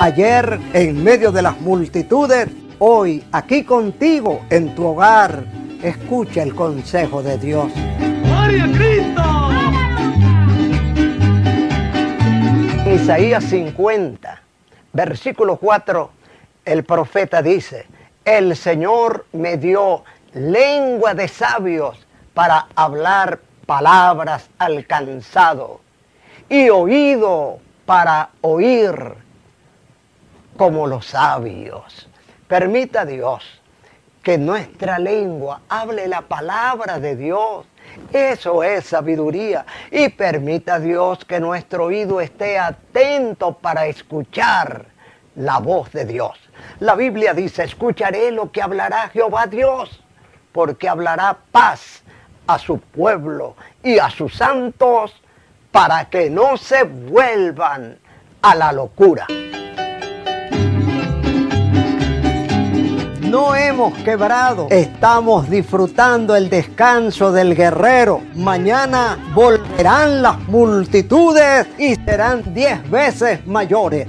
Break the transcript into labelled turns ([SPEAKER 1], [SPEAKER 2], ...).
[SPEAKER 1] Ayer en medio de las multitudes, hoy aquí contigo en tu hogar, escucha el consejo de Dios. ¡Gloria a Cristo! Isaías 50, versículo 4, el profeta dice, el Señor me dio lengua de sabios para hablar palabras al cansado y oído para oír como los sabios. Permita Dios que nuestra lengua hable la palabra de Dios. Eso es sabiduría. Y permita Dios que nuestro oído esté atento para escuchar la voz de Dios. La Biblia dice, escucharé lo que hablará Jehová Dios, porque hablará paz a su pueblo y a sus santos para que no se vuelvan a la locura. No hemos quebrado, estamos disfrutando el descanso del guerrero. Mañana volverán las multitudes y serán diez veces mayores.